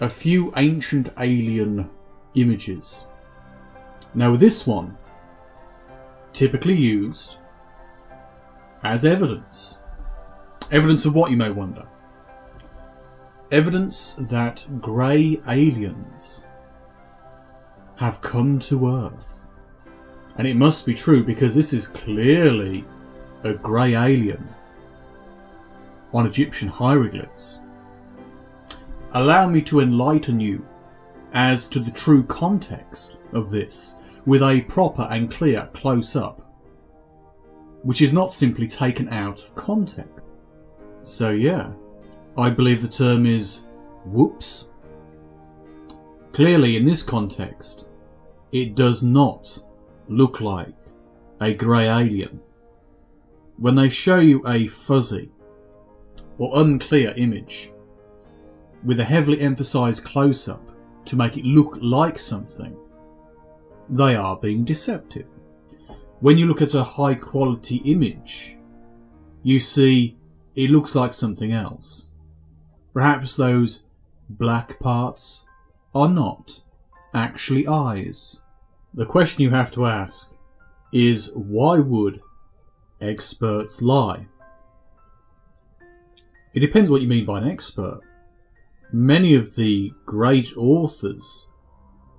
a few ancient alien images. Now, this one, typically used as evidence. Evidence of what, you may wonder? Evidence that grey aliens have come to Earth. And it must be true because this is clearly a grey alien on Egyptian hieroglyphs. Allow me to enlighten you as to the true context of this with a proper and clear close up, which is not simply taken out of context. So, yeah, I believe the term is whoops. Clearly, in this context, it does not look like a grey alien. When they show you a fuzzy or unclear image with a heavily emphasised close up to make it look like something, they are being deceptive. When you look at a high quality image, you see it looks like something else. Perhaps those black parts are not actually eyes. The question you have to ask is why would experts lie? It depends what you mean by an expert. Many of the great authors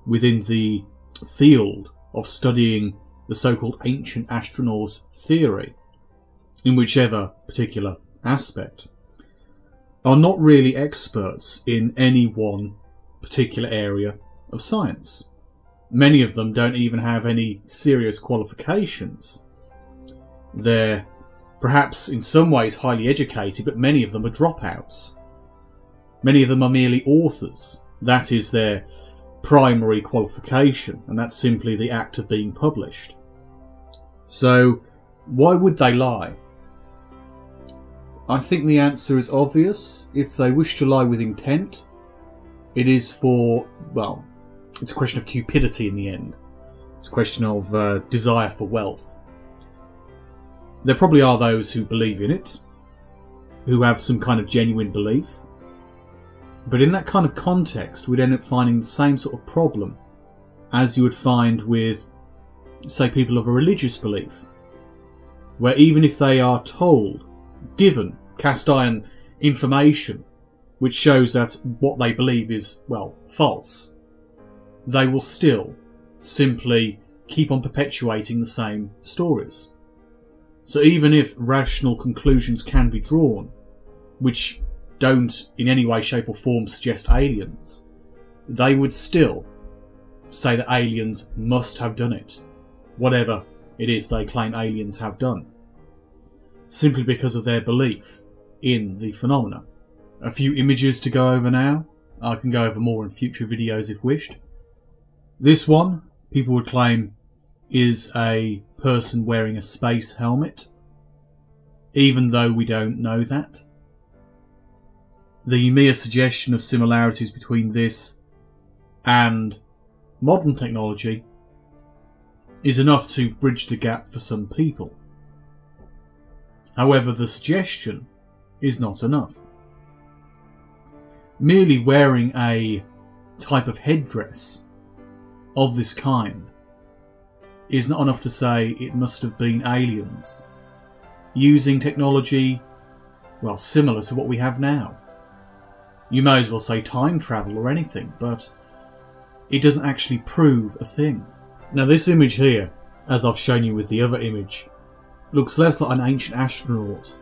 within the field of studying the so called ancient astronaut theory, in whichever particular aspect, are not really experts in any one particular area of science. Many of them don't even have any serious qualifications. They're perhaps in some ways highly educated, but many of them are dropouts. Many of them are merely authors. That is their primary qualification, and that's simply the act of being published. So, why would they lie? I think the answer is obvious. If they wish to lie with intent, it is for, well, it's a question of cupidity in the end. It's a question of uh, desire for wealth. There probably are those who believe in it, who have some kind of genuine belief. But in that kind of context, we'd end up finding the same sort of problem as you would find with, say, people of a religious belief, where even if they are told, given cast iron information which shows that what they believe is, well, false, they will still simply keep on perpetuating the same stories. So even if rational conclusions can be drawn, which don't in any way, shape, or form suggest aliens, they would still say that aliens must have done it, whatever it is they claim aliens have done, simply because of their belief in the phenomena. A few images to go over now. I can go over more in future videos if wished. This one, people would claim, is a person wearing a space helmet, even though we don't know that. The mere suggestion of similarities between this and modern technology is enough to bridge the gap for some people. However, the suggestion is not enough. Merely wearing a type of headdress of this kind is not enough to say it must have been aliens using technology, well, similar to what we have now. You may as well say time travel or anything, but it doesn't actually prove a thing. Now, this image here, as I've shown you with the other image, looks less like an ancient astronaut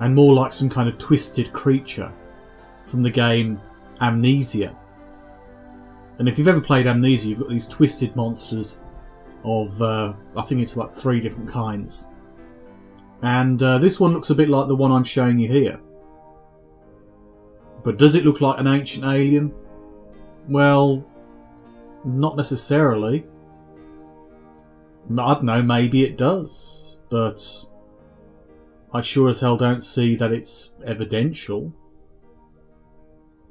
and more like some kind of twisted creature from the game Amnesia. And if you've ever played Amnesia, you've got these twisted monsters of, uh, I think it's like three different kinds. And uh, this one looks a bit like the one I'm showing you here. But does it look like an ancient alien? Well, not necessarily. I don't know, maybe it does. But I sure as hell don't see that it's evidential.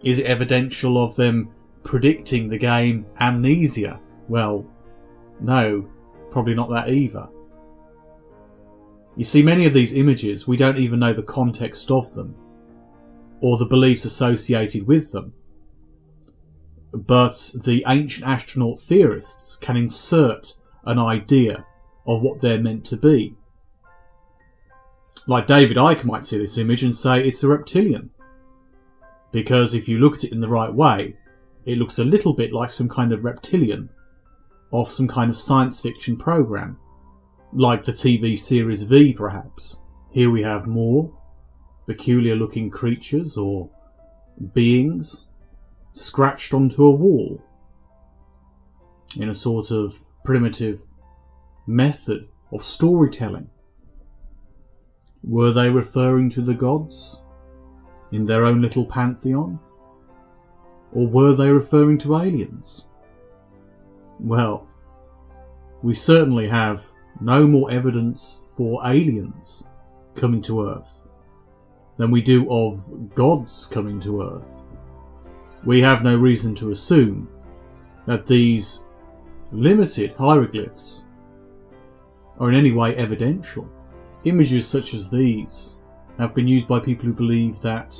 Is it evidential of them predicting the game Amnesia? Well, no, probably not that either. You see, many of these images, we don't even know the context of them, or the beliefs associated with them. but the ancient astronaut theorists can insert an idea of what they're meant to be. Like David Icke might see this image and say it's a reptilian. Because if you look at it in the right way, it looks a little bit like some kind of reptilian of some kind of science fiction program, like the TV series V, perhaps. Here we have more peculiar looking creatures or beings scratched onto a wall in a sort of primitive method of storytelling. Were they referring to the gods in their own little pantheon? Or were they referring to aliens? Well, we certainly have no more evidence for aliens coming to Earth than we do of gods coming to Earth. We have no reason to assume that these limited hieroglyphs are in any way evidential. Images such as these have been used by people who believe that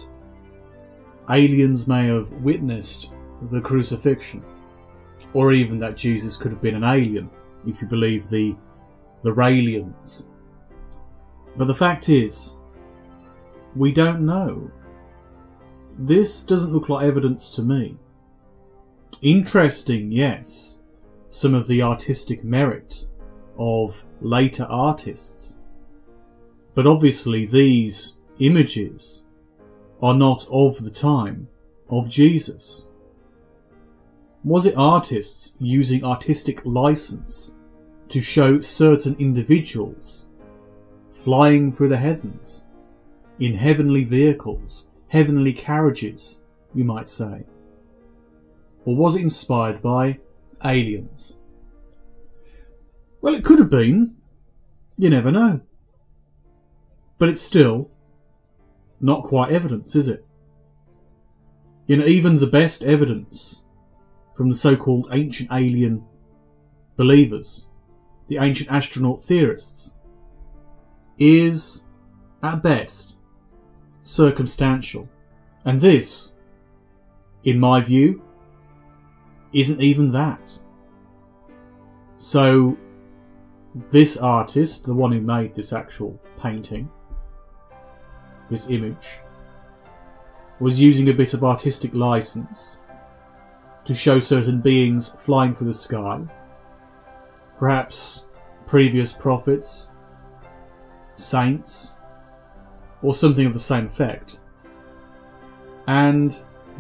aliens may have witnessed the crucifixion, or even that Jesus could have been an alien, if you believe the the Raelians. But the fact is, we don't know. This doesn't look like evidence to me. Interesting, yes, some of the artistic merit of later artists. But obviously, these images are not of the time of Jesus. Was it artists using artistic license to show certain individuals flying through the heavens in heavenly vehicles, heavenly carriages, you might say? Or was it inspired by aliens? Well, it could have been. You never know. But it's still not quite evidence, is it? You know, even the best evidence from the so called ancient alien believers, the ancient astronaut theorists, is, at best, circumstantial. And this, in my view, isn't even that. So, this artist, the one who made this actual painting, this image, was using a bit of artistic license to show certain beings flying through the sky, perhaps previous prophets, saints, or something of the same effect. And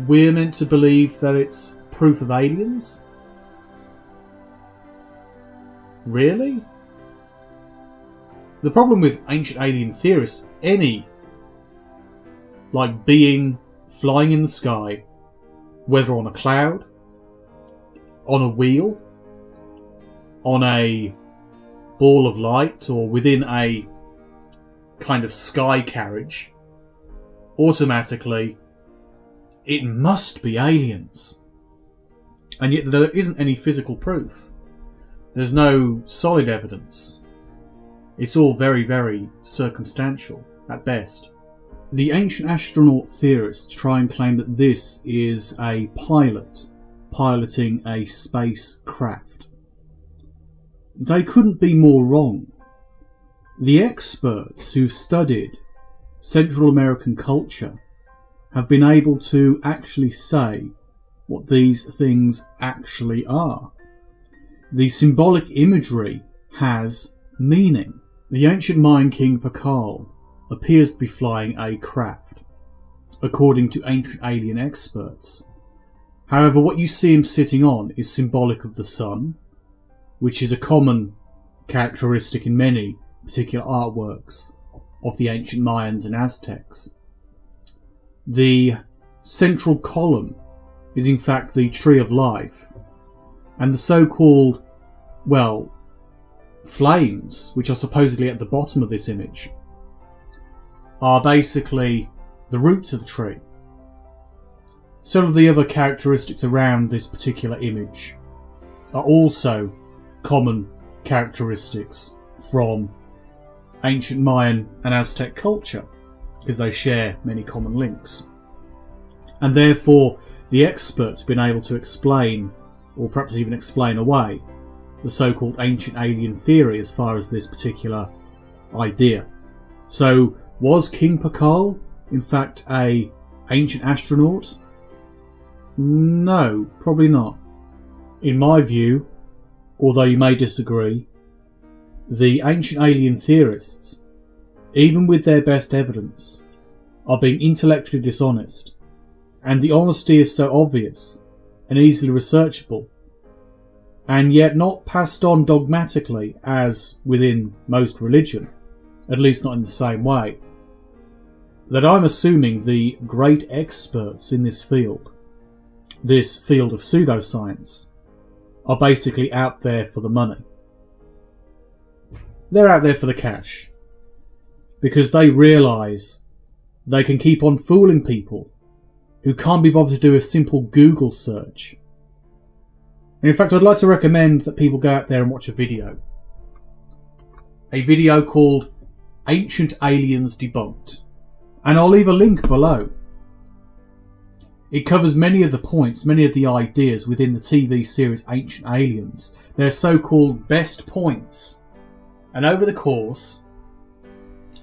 we're meant to believe that it's proof of aliens? Really? The problem with ancient alien theorists, any like being flying in the sky, whether on a cloud, on a wheel, on a ball of light, or within a kind of sky carriage, automatically it must be aliens. And yet there isn't any physical proof. There's no solid evidence. It's all very, very circumstantial at best. The ancient astronaut theorists try and claim that this is a pilot piloting a spacecraft. They couldn't be more wrong. The experts who've studied Central American culture have been able to actually say what these things actually are. The symbolic imagery has meaning. The ancient Mayan king Pakal appears to be flying a craft, according to ancient alien experts. However, what you see him sitting on is symbolic of the sun, which is a common characteristic in many particular artworks of the ancient Mayans and Aztecs. The central column is in fact the tree of life, and the so called, well, flames, which are supposedly at the bottom of this image, are basically the roots of the tree. Some of the other characteristics around this particular image are also common characteristics from ancient Mayan and Aztec culture, because they share many common links. And therefore, the experts been able to explain, or perhaps even explain away, the so called ancient alien theory as far as this particular idea. So, was King Pakal in fact a ancient astronaut? No, probably not. In my view, although you may disagree, the ancient alien theorists, even with their best evidence, are being intellectually dishonest, and the honesty is so obvious and easily researchable, and yet not passed on dogmatically as within most religion, at least not in the same way, that I'm assuming the great experts in this field, this field of pseudoscience, are basically out there for the money. They're out there for the cash. Because they realise they can keep on fooling people who can't be bothered to do a simple Google search. And in fact, I'd like to recommend that people go out there and watch a video. A video called Ancient Aliens Debunked. And I'll leave a link below. It covers many of the points, many of the ideas within the TV series Ancient Aliens, their so called best points. And over the course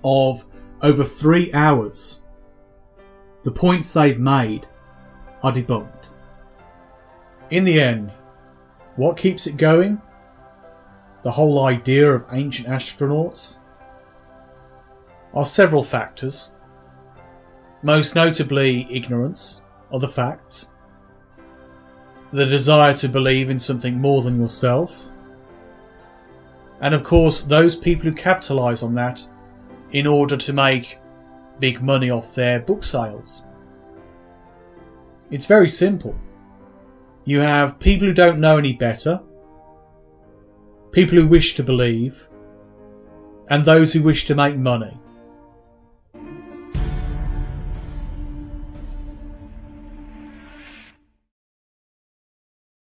of over three hours, the points they've made are debunked. In the end, what keeps it going? The whole idea of ancient astronauts? Are several factors. Most notably, ignorance of the facts, the desire to believe in something more than yourself, and of course, those people who capitalise on that in order to make big money off their book sales. It's very simple. You have people who don't know any better, people who wish to believe, and those who wish to make money.